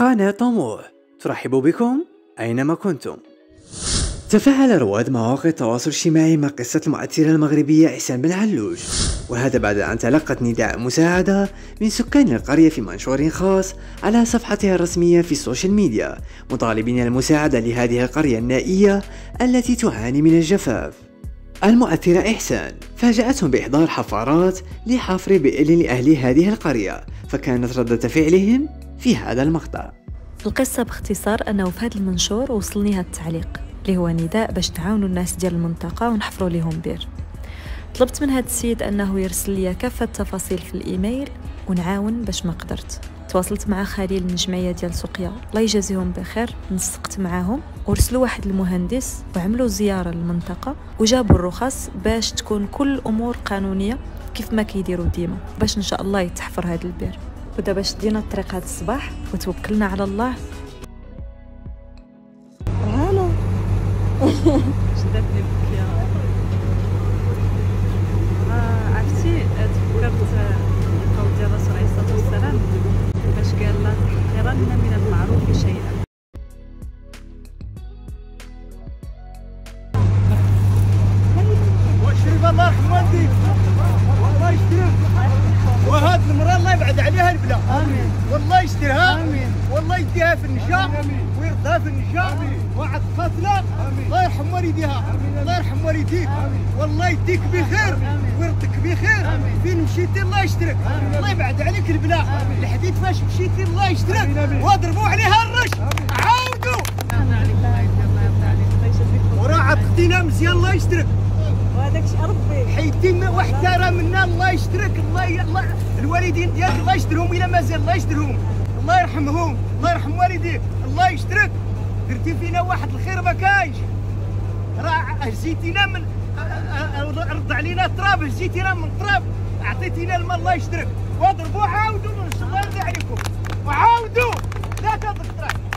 قناة طموح. ترحب بكم أينما كنتم. تفاعل رواد مواقع التواصل الاجتماعي مع قصة المؤثرة المغربية إحسان بن علوش. وهذا بعد أن تلقت نداء مساعدة من سكان القرية في منشور خاص على صفحتها الرسمية في ال social media مطالبين المساعدة لهذه القرية النائية التي تعاني من الجفاف. المؤثرة إحسان فاجأتهم بإحضار حفارات لحفر بئر لأهل هذه القرية فكانت ردة فعلهم في هذا المقطع القصة باختصار أنه في هذا المنشور وصلني هذا التعليق اللي هو نداء باش تعاونوا الناس ديال المنطقة ونحفروا لهم بير. طلبت من هذا السيد أنه يرسل لي كافة التفاصيل في الإيميل ونعاون باش ما قدرت. تواصلت مع خليل من جمعية ديال سقيا. الله يجازيهم بخير. نسقت معاهم ورسلوا واحد المهندس وعملوا زيارة للمنطقة وجابوا الرخص باش تكون كل الأمور قانونية كيف ما كيديروا ديما باش إن شاء الله يتحفر هذا البير. ودابا شدينا الطريق هذا الصباح وتوكلنا على الله. هلا شدتني بك يا آه عرفتي تفكرت القول ديال الرسول عليه الصلاة والسلام فاش قال لا تحقرن من المعروف شيئا. واشرف الله يرحم والديك والله يشتريك وهاد المرأة الله يبعد عليها البلا امين والله يشتريها امين والله يديها في النشاء ويردها في النشاء وعد قتلى الله يرحم والديها الله يرحم والديك والله يديك بخير ويردك بخير فين مشيتي الله يشترك الله يبعد عليك البلا الحديد فاش مشيتي الله يشترك واضربوا عليها الرش عاودوا. وراه عاد خدينا مزيان الله يشترك. وهذاك شي ربي حيدتي ما- واحدة منا الله يشترك الله ي... الله الوالدين ديالك الله يشترهم إلى مازال الله يشترهم. الله يرحمهم الله يرحم والديك الله يشترك. درتي فينا واحد الخير ما كاينش. راه هزيتينا من رد علينا التراب هزيتينا من التراب. عطيتينا الماء الله يشترك. واضربوا عاودوا ان شاء الله يرضي عليكم. وعاودوا لا تضرب التراب.